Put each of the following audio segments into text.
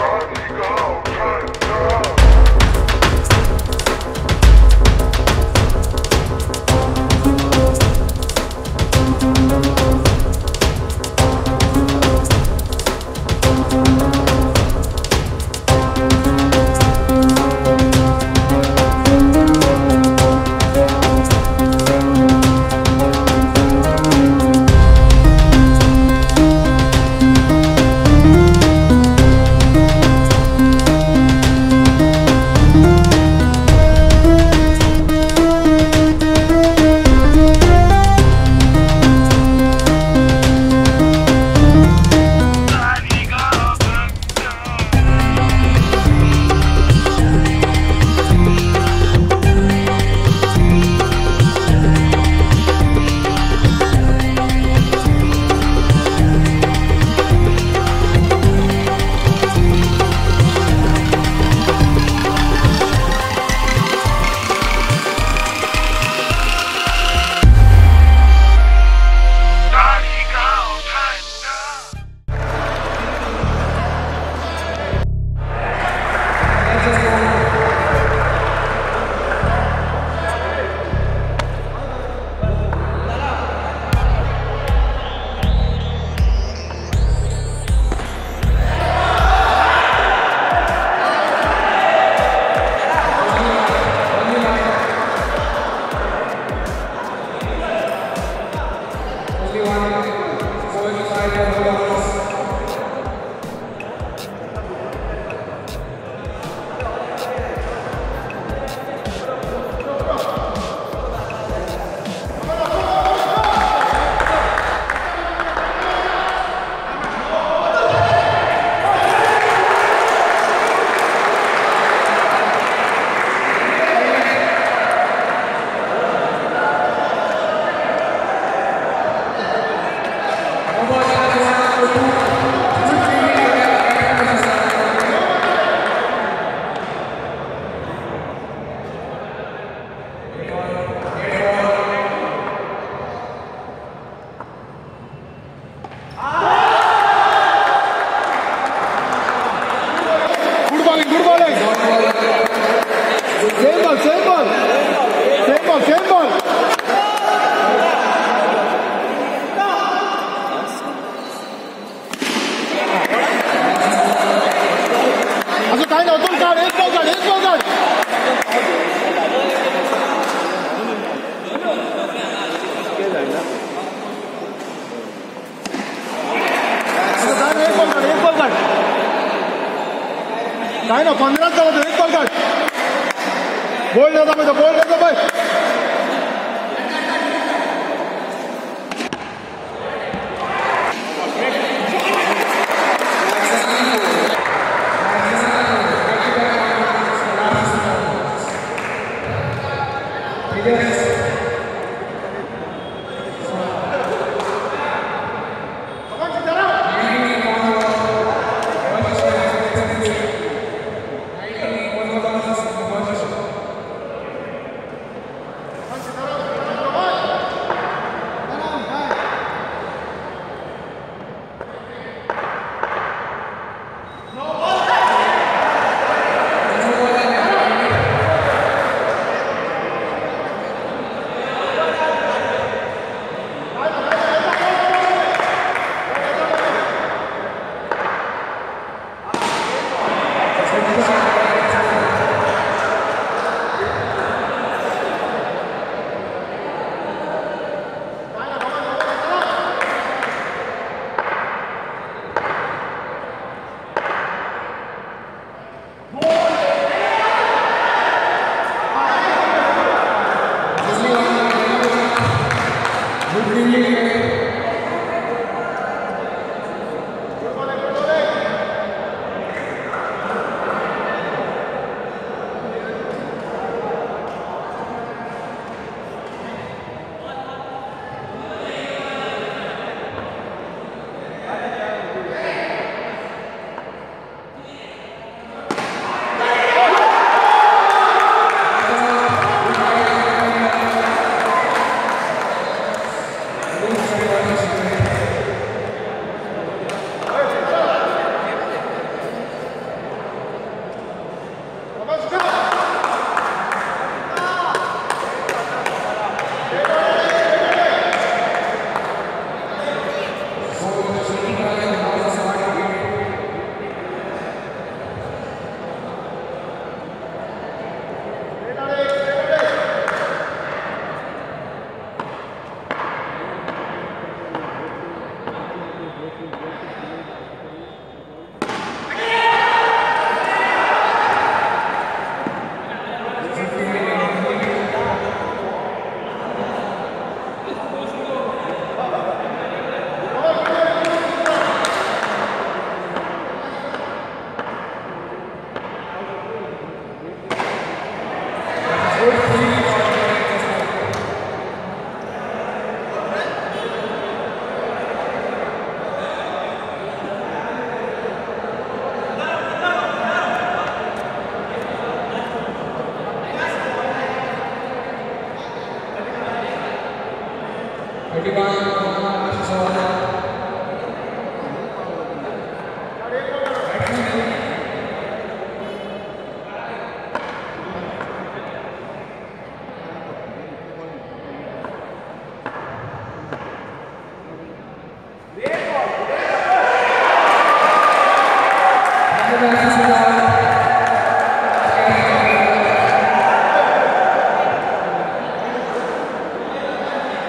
Thank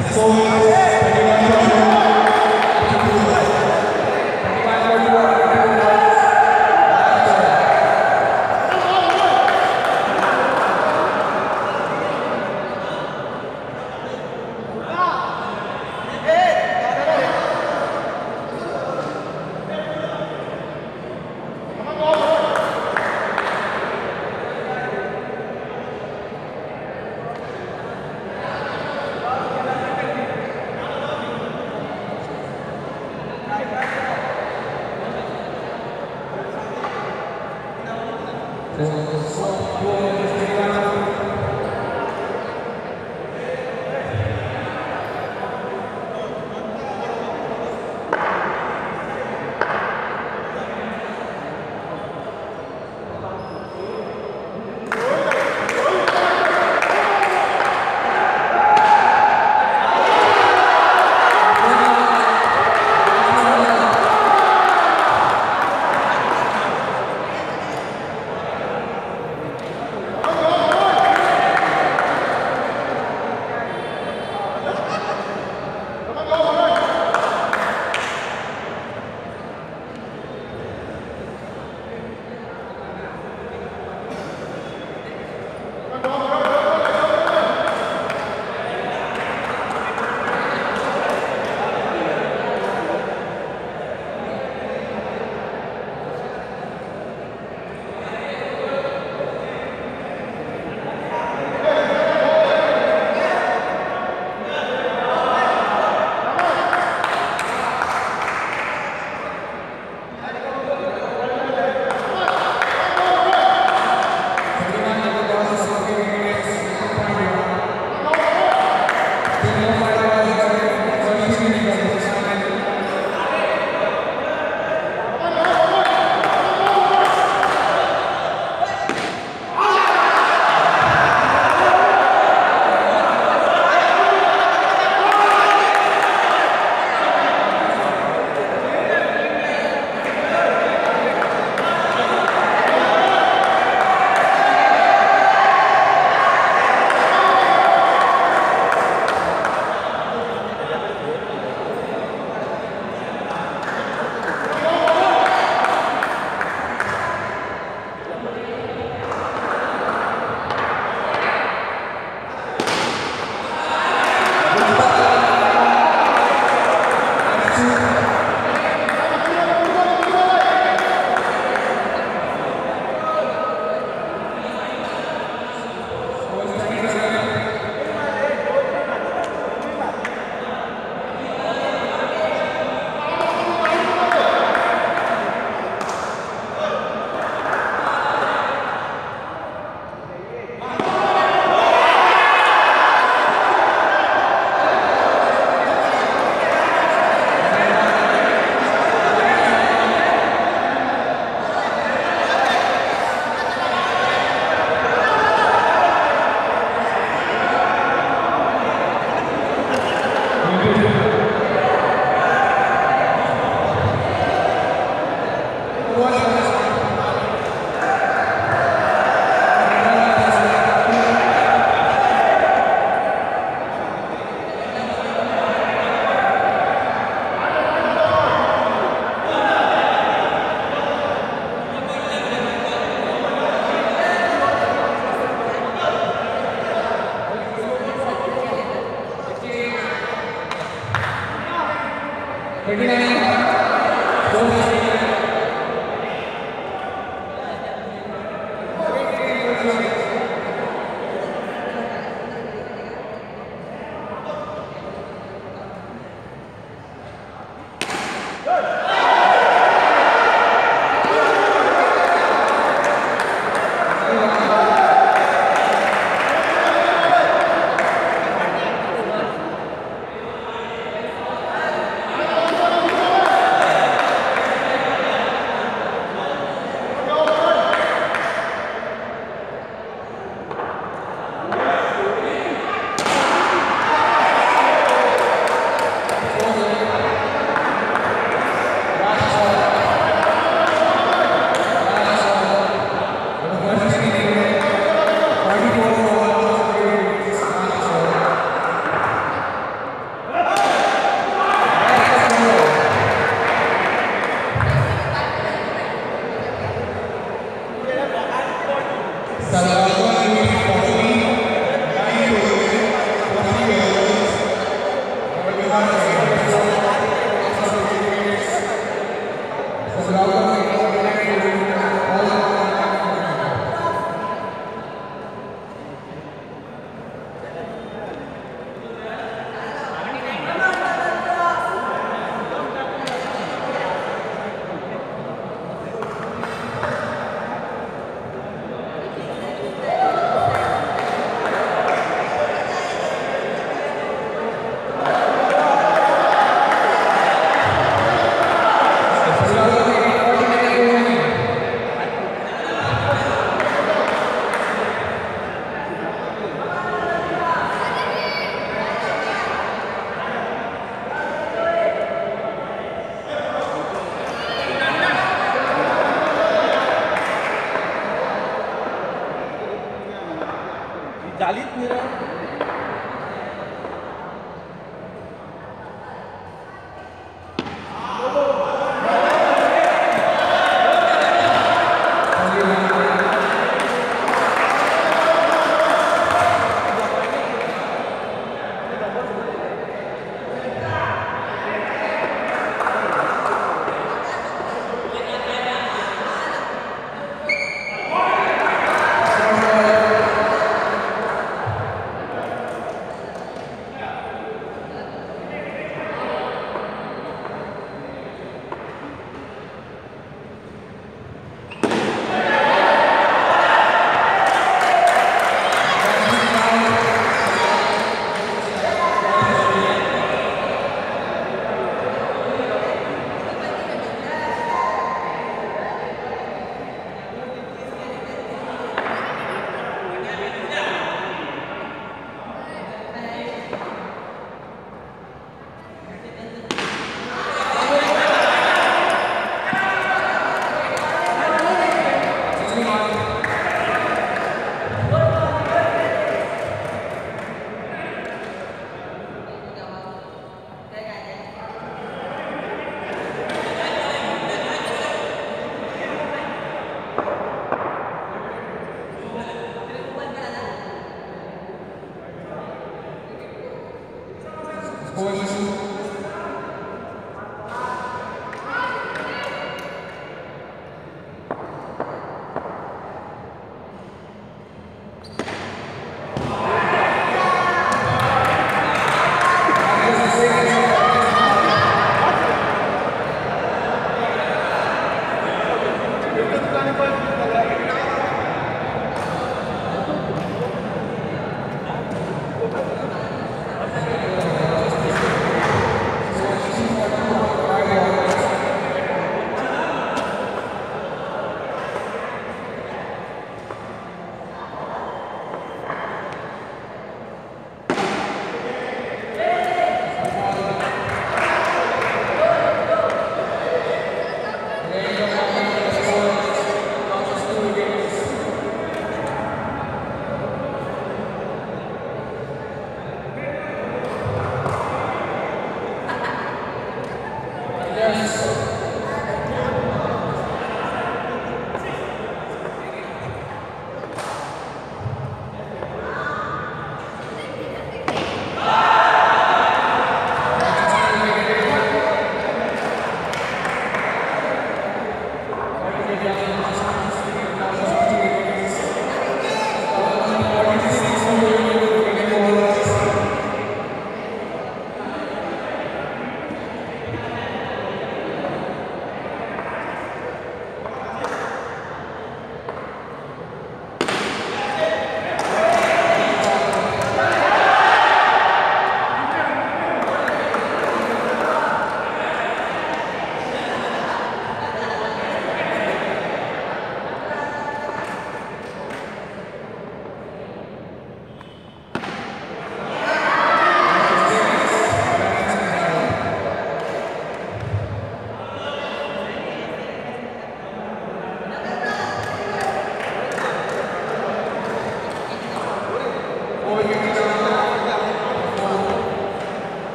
Sou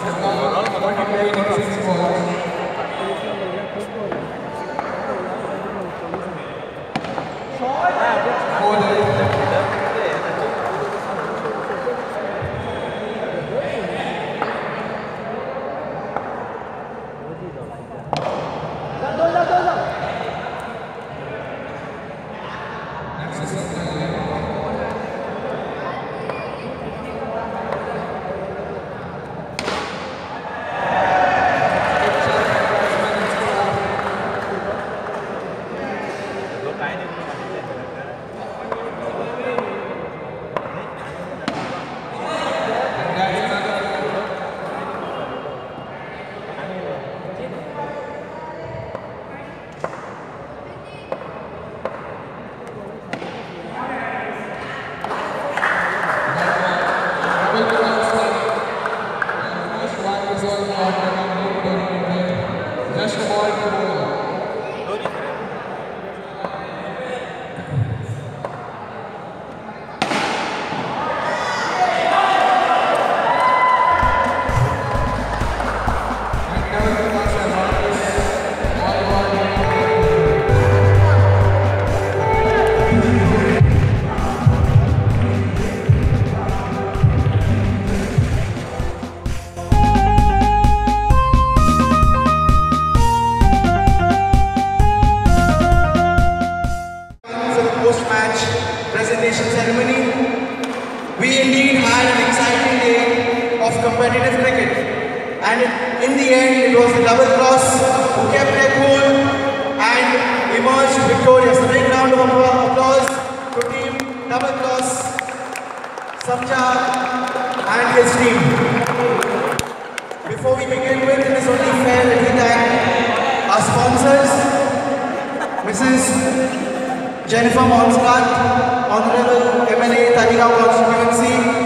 本当に。Competitive cricket. And in the end, it was the double cross who kept their cool and emerged victorious. A big round of applause to team double cross, Samja and his team. Before we begin with, it is only fair that we thank our sponsors, Mrs. Jennifer Monserrate, Honorable MLA Taleigao Constituency,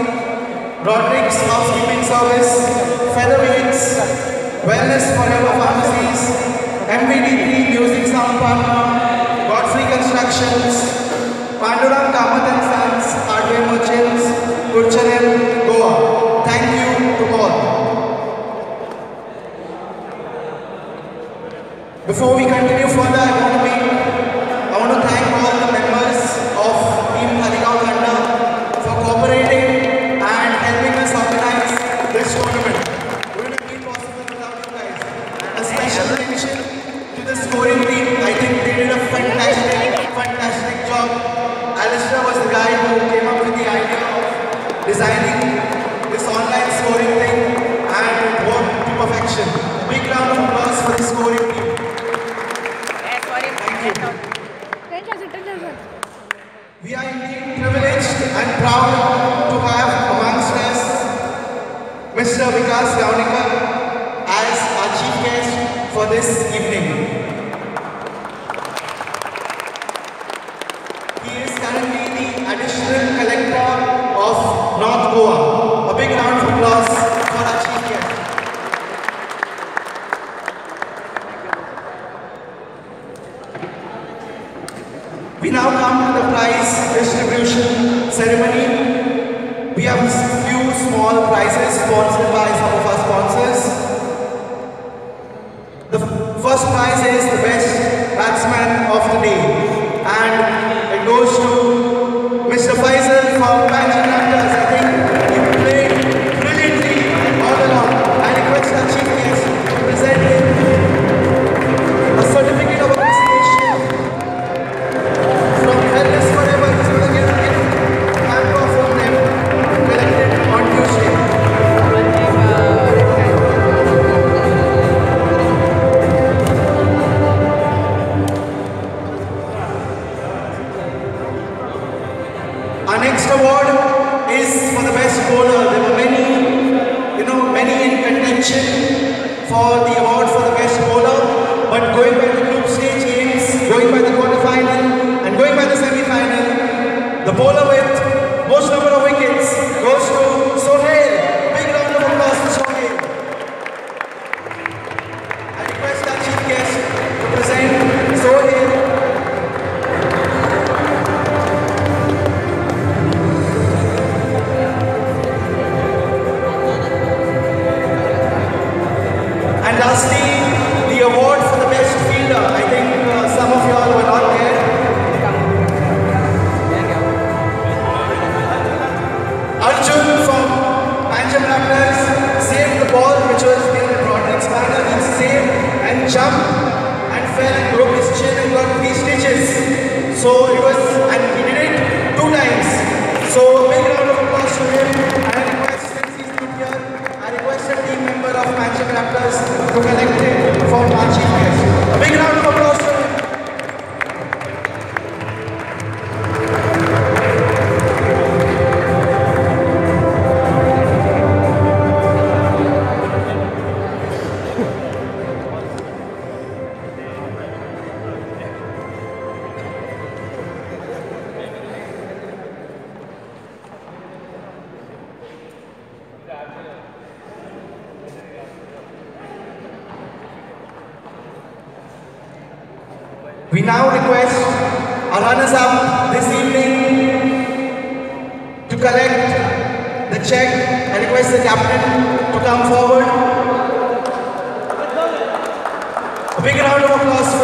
Rodrigues Housekeeping Service, Featherweights, Wellness Forever Pharmacies, MVD3 Music Sound Partner, Godfrey Constructions, Pandurang Kamath and Sons, Hardware Merchants, Kurchanel, Goa. Thank you to all. Before we continue further, I want to make, I want to thank all the members of Team Taleigao Kanda for cooperating and helping us organize this tournament. Wouldn't have been possible without you guys. A special mention to the scoring team. I think they did a fantastic, fantastic job. Alistair was the guy who came up with the idea of designing this online scoring thing and it worked to perfection. Big round of applause for the scoring team. Thank you. We are indeed privileged and proud to have amongst us Mr. Vikas Gaunekar as our chief guest for this evening. He is currently the additional collector of North Goa. A big round of applause for our chief guest. We now come to the prize distribution ceremony. We have a few small prizes sponsored by some of our sponsors. The first prize is the best batsman of the day We now request our runners up this evening to collect the check. I request the captain to come forward. A big round of applause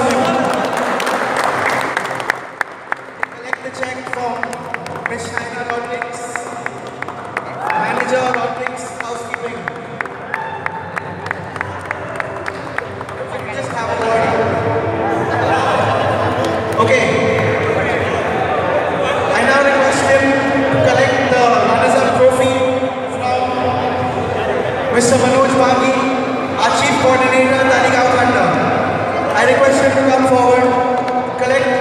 Mr. Manoj Bagi, our Chief Coordinator, Taligaon Khanda. I request him to come forward, collect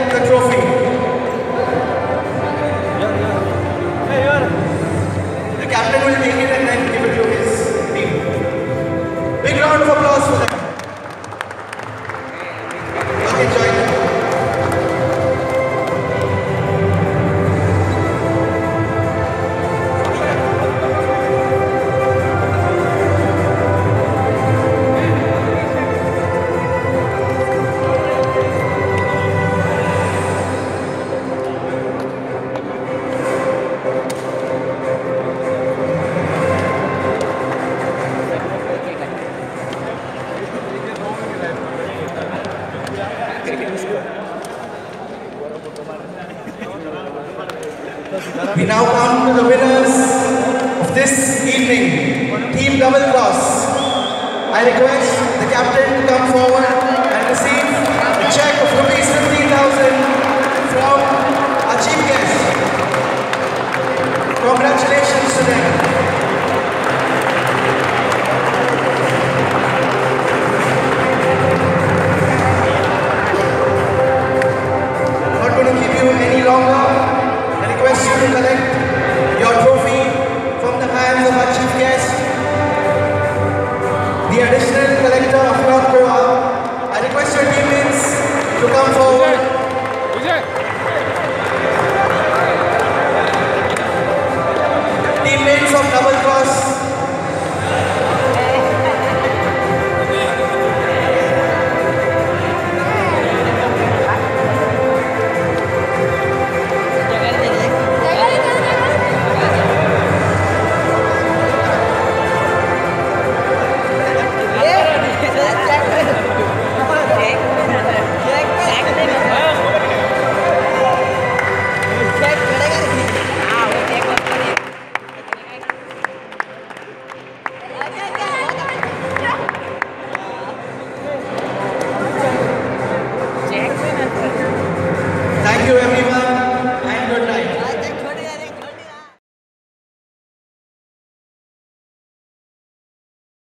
We now come to the winners of this evening, Team Double Cross. I request the captain to come forward and receive a check of rupees 15,000 from our chief guest. Congratulations to them. Longer. I request you to collect your trophy from the hands of our chief guest, the additional collector of North Goa. I request your teammates to come forward.